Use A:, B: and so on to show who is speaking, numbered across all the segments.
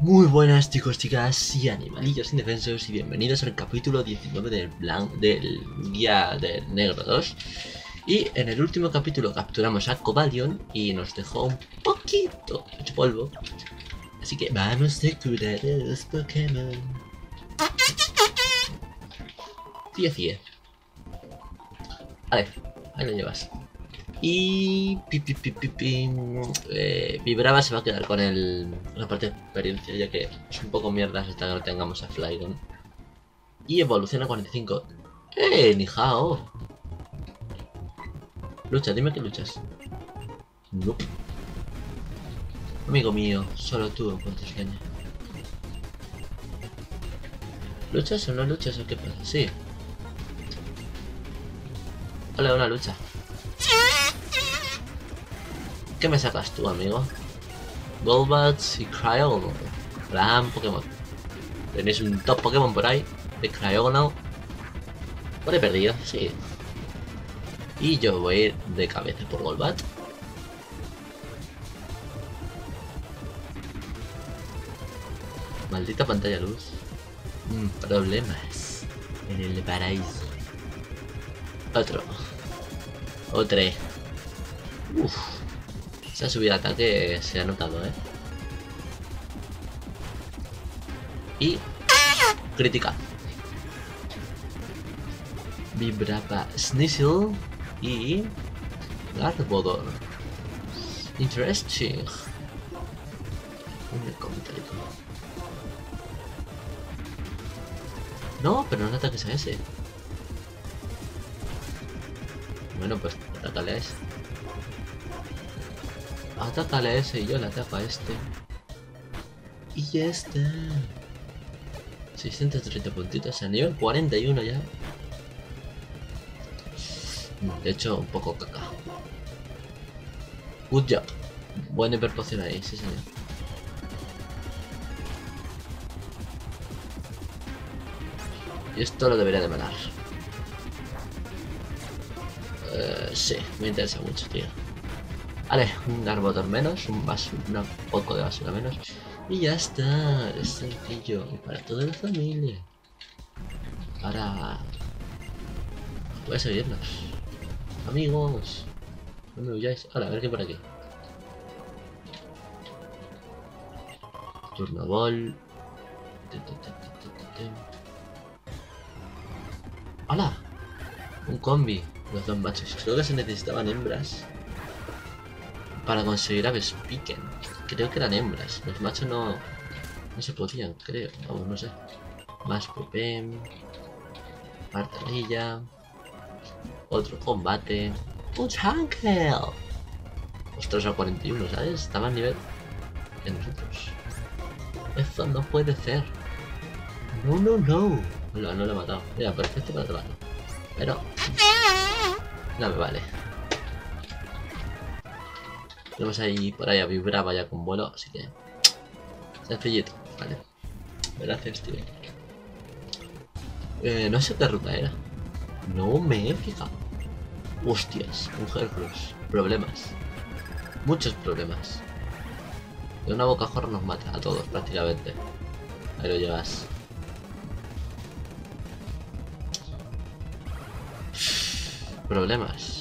A: Muy buenas chicos, chicas y animalillos indefensos y bienvenidos al capítulo 19 del, del Guía del Negro 2 Y en el último capítulo capturamos a Cobalion y nos dejó un poquito de polvo. Así que vamos a curar a los Pokémon. Fie fie Vale, ahí lo llevas y pi, pi, pi, eh, Vibrava se va a quedar con el, la parte de experiencia, ya que es un poco mierda hasta que no tengamos a Flygon. Y evoluciona a 45. ¡Eh, Nihao! Lucha, dime que luchas. Nope. Amigo mío, solo tú encuentras caña. ¿Luchas o no luchas o qué pasa? Sí. Hola, una lucha. ¿Qué me sacas tú, amigo? Golbats y Cryogonal. Gran Pokémon. ¿Tenéis un top Pokémon por ahí? De Cryogonal. Por he perdido, sí. Y yo voy a ir de cabeza por Golbat. Maldita pantalla luz. Mm, problemas. En el paraíso. Otro. Otro. Uff. Esa subida de ataque se ha notado, ¿eh? Y... Crítica. Vibrapa Snizzle y... Garbodor. Interesting. Un comentario. No, pero no ataques a ese. Bueno, pues atacale a. Atácale a ese y yo le ataco a este. Y ya está. 630 puntitos a nivel 41 ya. De hecho, un poco caca. Good job. Buena hiperpoción ahí, sí señor. Y esto lo debería de manar. Uh, sí, me interesa mucho, tío. Vale, un Garbodor menos, un, un poco de basura menos. Y ya está, es sencillo. Para toda la familia. Ahora... Puedes seguirnos. Amigos. No me huyáis. Ahora, a ver qué por aquí. Turno ball. ¡Hola! Un combi. Los dos machos. Creo que se necesitaban hembras para conseguir a Vespiquen. Creo que eran hembras. Los machos no, no se podían, creo. Vamos, no sé. Más Pepem. Martanilla. Otro combate. ¡Un Chankel! Ostras, a 41, ¿sabes? Estaba a nivel en nosotros. Eso no puede ser. No, no, no. No, no lo he matado. Mira, perfecto para trabajo. Pero... No me vale. Tenemos ahí por ahí a ya con vuelo, así que. Sencillito, vale. Gracias, tío. Eh, no sé qué ruta era. No me he fijado. Hostias, un Hercules. Problemas. Muchos problemas. De una boca jorra nos mata a todos prácticamente. Ahí lo llevas. Problemas.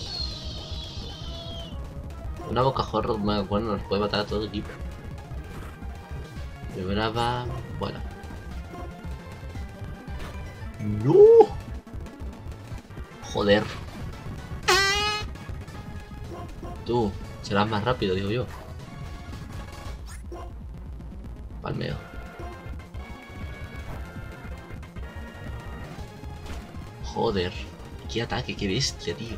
A: Una boca horror bueno nos puede matar a todo equipo. De brava. Bueno. ¡No! Joder. Tú, serás más rápido, digo yo. Palmeo. Joder. Qué ataque, qué bestia, tío.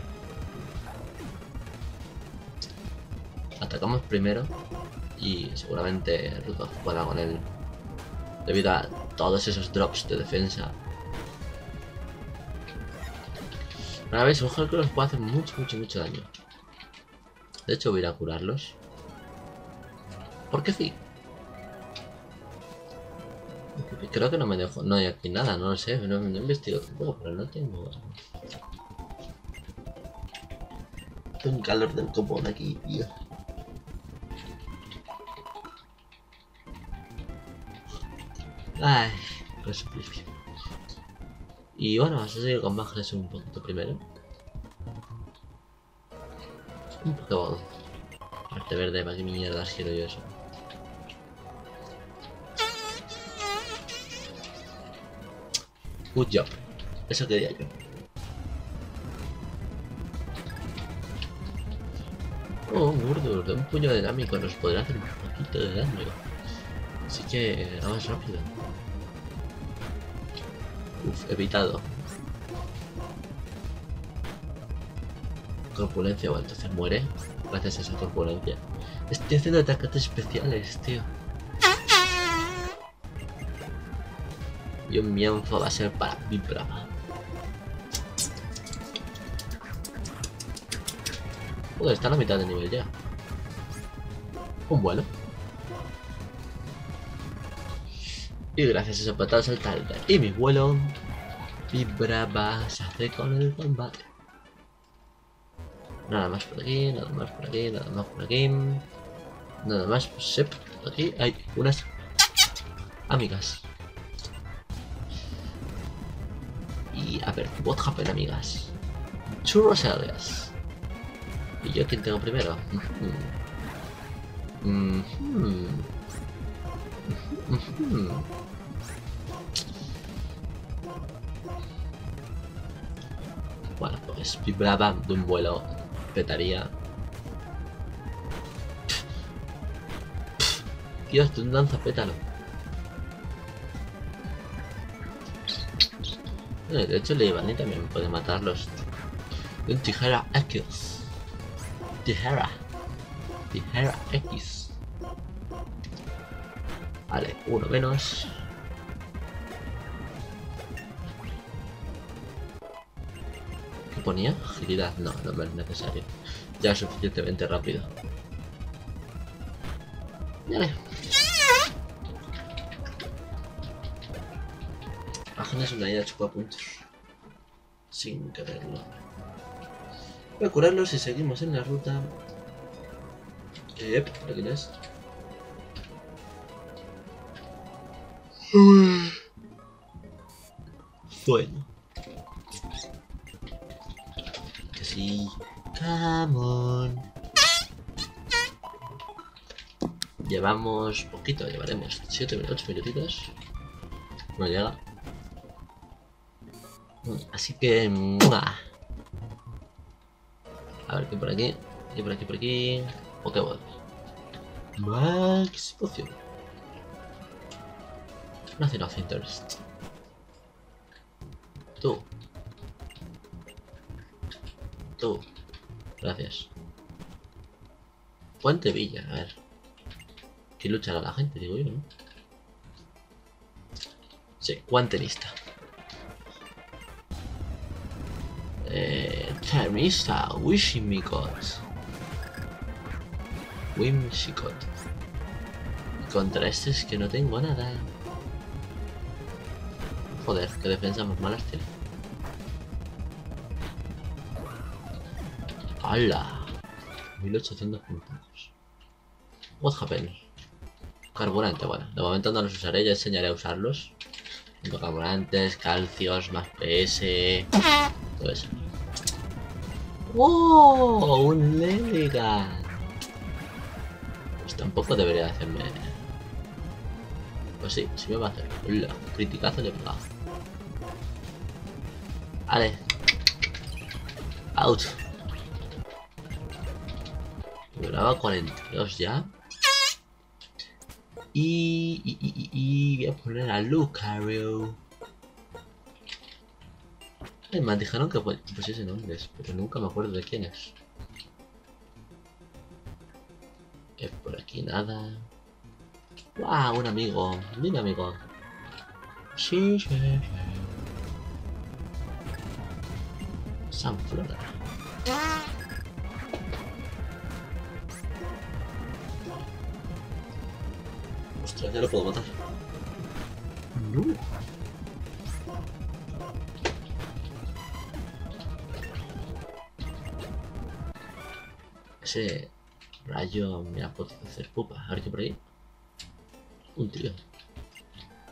A: Atacamos primero y seguramente Rudolf pueda con él debido a todos esos drops de defensa. Ahora veis, un Hercules puede hacer mucho, mucho, mucho daño. De hecho, voy a ir a curarlos. Porque sí. Creo que no me dejo. No hay aquí nada, no lo sé. No, no he investigado tampoco, pero no tengo. Tengo un calor del copón aquí, tío. Ay, qué suplicio. Y bueno, vamos a seguir con Magres un poquito primero. Un poco Arte verde, ¿para qué mierdas quiero yo eso? Good job. Eso quería yo. Oh, Murdur de un puño dinámico nos podrá hacer un poquito de daño. Así que vamos rápido. Uf, evitado. Corpulencia, bueno, entonces muere. Gracias a esa corpulencia. Estoy haciendo ataques especiales, tío. Y un mienzo va a ser para mi brava. Joder, está a la mitad de nivel ya. Un vuelo. Y gracias a esa patada saltar y mi vuelo, mi brava se hace con el combate. Nada más por aquí, nada más por aquí, nada más por aquí. Nada más, pues, aquí hay unas amigas. Y a ver, what happened, amigas? Churros alias. ¿Y yo quién tengo primero? Mm Bueno, pues vibraba de un vuelo petaría. Dios, de un pétalo. Eh, de hecho, el Ivani también puede matarlos. Un tijera X. Tijera. Tijera X. Vale, uno menos. ¿Qué ponía? Agilidad. No, no es necesario. Ya es suficientemente rápido. Vale. es una idea puntos. Sin quererlo. Voy a curarlo si seguimos en la ruta. Yep, aquí es. Sueño. Que sí. Come on. Llevamos poquito, llevaremos 7 8 minutitos. No llega. Así que... A ver, ¿qué por aquí? ¿Qué por aquí, por aquí? Pokéball. Max poción. Nothing of interest. Tú. Tú. Gracias. Puente Villa, a ver. ¿Qué luchará la gente? Digo yo, ¿no? Sí, guantenista. Eh, Termista, Wishimikot. Wimshikot. Contra este es que no tengo nada. Joder, qué defensa más mala tiene. ¡Hala! 1800 puntos. What happened? Carburante, bueno, de momento no los usaré, ya enseñaré a usarlos. Carburantes, calcios, más PS, todo eso. ¡Oh! ¡Un Lega! Pues tampoco debería hacerme... Pues sí, sí me va a hacer. Hola, criticazo de pegado. Vale. Out. Duraba 42 ya. Y, voy a poner a Lucario. Me dijeron que pusiese nombres, pero nunca me acuerdo de quién es. Es por aquí nada. ¡Wow! Un amigo. Dime amigo. Sí, sí, sí. Sanflora. Ostras, ya lo puedo matar. No. Ese rayo me ha podido hacer pupa. A ver qué por ahí. Un tío.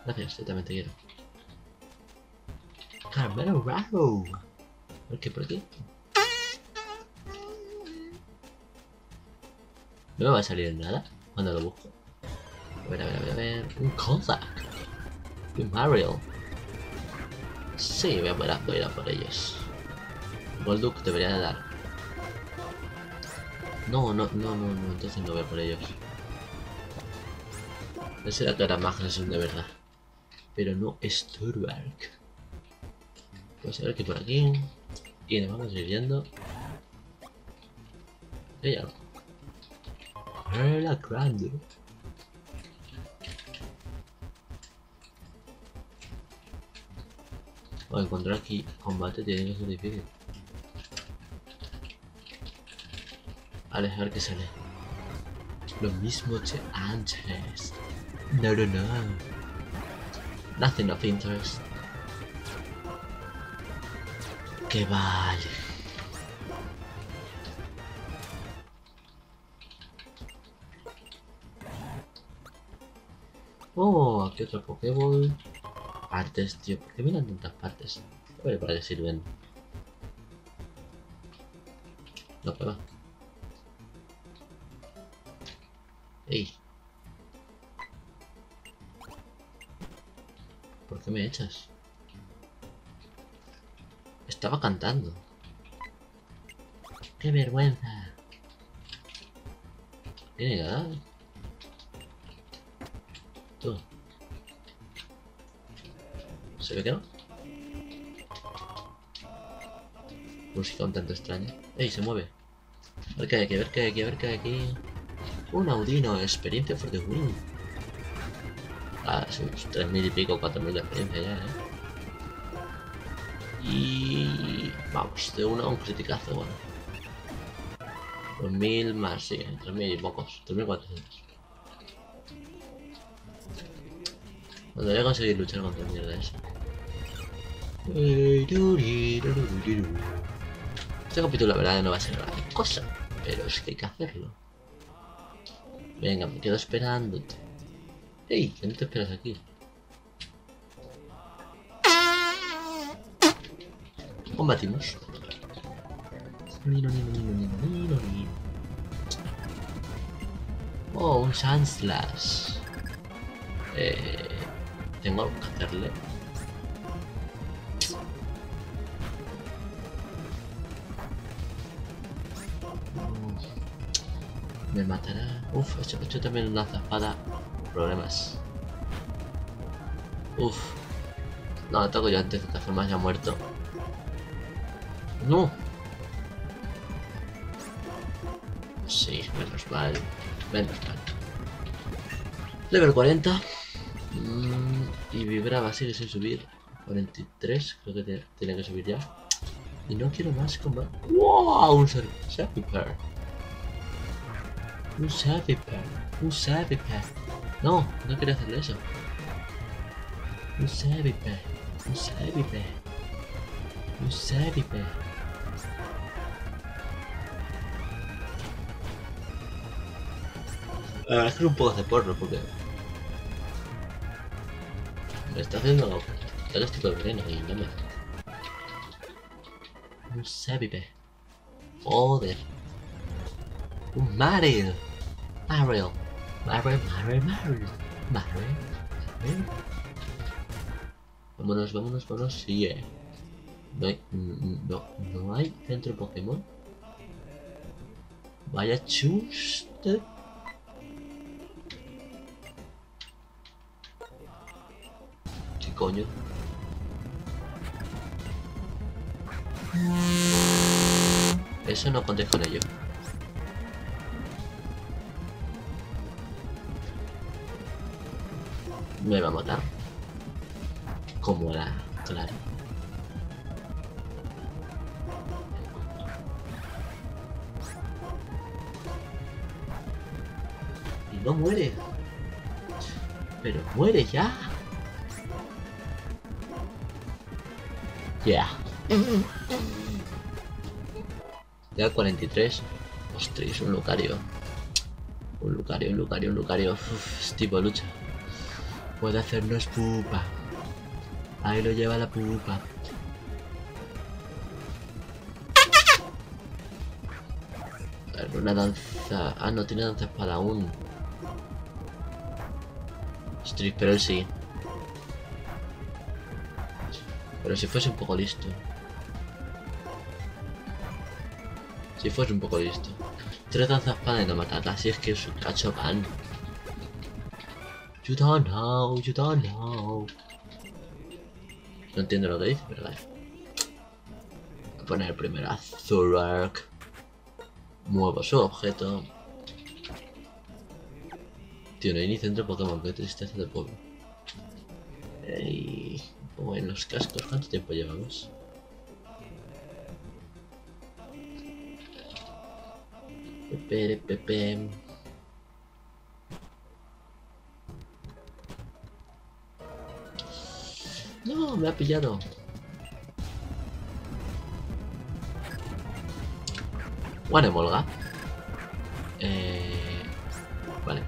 A: Gracias, yo también te quiero. Carmelo Raro. ¿Por qué? ¿Por qué? No me va a salir nada cuando lo busco. A ver, a ver, a ver, a ver. Un Kozak. Un Mario. Sí, voy a, poder, ir a por ellos. Golduck debería de dar. No, no, no, no, no, entonces no voy a por ellos. Ese era que era son de verdad. Pero no Sturbark. Pues a ver que por aquí. Y nos vamos a ir yendo. Y ya. La grande. O encontrar aquí combate tiene que ser difícil. Vale, a ver qué sale. Lo mismo que antes. No, no, no. Nothing of interest. Que vale. Oh, aquí otro Pokéball. Partes, tío. ¿Por qué miran tantas partes? A ver para qué sirven. No, que va. Ey. ¿Por qué me echas? Estaba cantando. ¡Qué vergüenza! ¿Tiene nada? Tú. ¿Se ve que no? Música un tanto extraña. ¡Ey! Se mueve. A ver qué hay aquí, a ver qué hay aquí, a ver qué hay aquí. Un Audino, experiencia for the. Ah, sus 3.000 y pico, 4.000 de experiencia ya, eh. Y... Vamos, de uno a un criticazo, bueno. 2.000 más, sí, 3.000 y pocos. 3.400. Cuando voy a conseguir luchar contra mierda esa. Este capítulo la verdad no va a ser gran cosa, pero es que hay que hacerlo. Venga, me quedo esperándote. ¡Ey! ¿Qué no te esperas aquí? Combatimos. Oh, un Sandslash. Eh, tengo que hacerle. Me matará. Uf, he hecho, hecho también una zapada. Problemas. Uf. No, ataco yo antes, de todas formas ya muerto. No. Sí, menos mal. Menos mal. Level 40. Y vibraba, sigue sin subir. 43, creo que tiene que subir ya. Y no quiero más combate. ¡Wow! Un Serpiper. Un Serpiper. Un Serpiper. No, no quería hacerle eso. Un Serpiper. Un Serpiper. Un Serpiper. La verdad es que un poco de porno porque está haciendo tipo de veneno y no me Un Sebipe. Joder. Un Mario. Mario. Mario, Mario, Mario. Mario. Vámonos, vámonos, vámonos. Sí, eh. No hay, no, no hay centro Pokémon. Vaya chuste. Coño. Eso no conté con ello. Me va a matar. Como era claro. Y no muere. Pero muere ya. Ya. Ya 43. Ostras, un Lucario. Un Lucario, un Lucario, un Lucario. Uf, es tipo lucha. Puede hacernos pupa. Ahí lo lleva la pupa. Una danza... Ah, no tiene danza espada aún. Street, pero él sí. Pero si fuese un poco listo. Si fuese un poco listo. Tres danzas y no matar. Así es que es un cacho pan. You don't know, you don't know. No entiendo lo que dice, pero. Voy a poner primero a Zurark. Muevo su objeto. Tío, no hay ni centro Pokémon, qué tristeza de pueblo. Ey, pongo en los cascos, ¿cuánto tiempo llevamos? Pepe, pepe. No, me ha pillado. Guanemolga. Eh... Vale,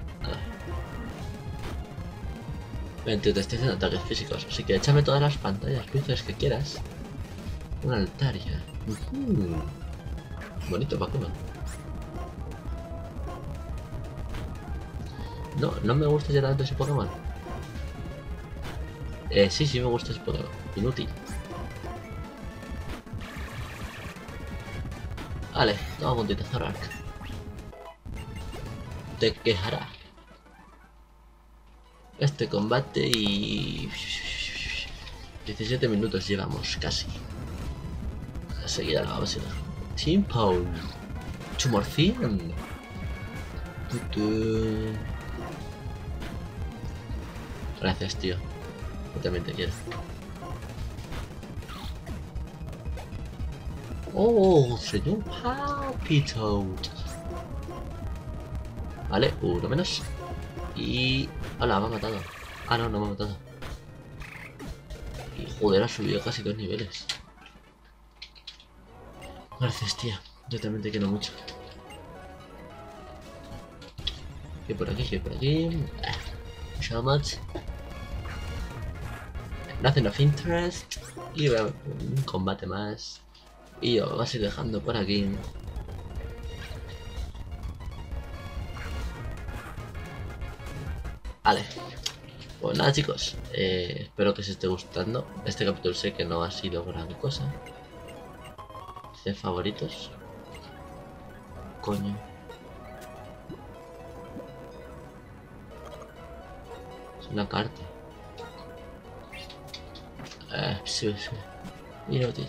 A: nada. Ven, tío, te estoy haciendo ataques físicos. Así que échame todas las pantallas cruces que quieras. Un altar ya. Ujú. Bonito Pokémon. No, no me gusta ya tanto ese Pokémon. Eh, sí, sí me gusta ese Pokémon. Inútil. Vale, toma puntito Zorak. Te quejará. Este combate y... 17 minutos llevamos casi. La vamos a ir. Team Paul. Gracias, tío. Yo también te quiero. Oh, señor Palpito. Vale, uno menos. Y... Hola, me ha matado. Ah, no, no me ha matado. Y joder, ha subido casi dos niveles. Gracias, tía. Yo también te quiero mucho. Que por aquí, que por aquí. Ah, so much. Nothing of interest. Y un combate más. Y os vas a ir dejando por aquí. Vale. Pues nada chicos, eh, espero que os esté gustando. Este capítulo sé que no ha sido gran cosa. De favoritos. Coño. Es una carta. Eh, sí, sí. Inútil.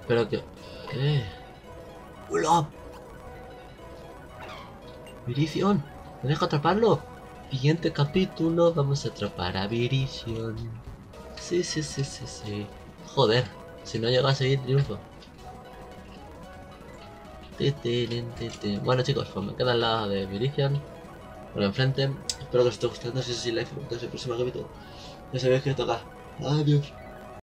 A: Espero que... Eh. ¡Hola! Virición, ¿me deja atraparlo? Siguiente capítulo, vamos a atrapar a Virición. Sí, sí, sí, sí, sí. Joder, si no llega a seguir triunfo. Bueno chicos, pues me queda lado de Virición. Por enfrente. Espero que os esté gustando. Si es así, like, me el próximo capítulo. Ya sabéis que toca. Adiós.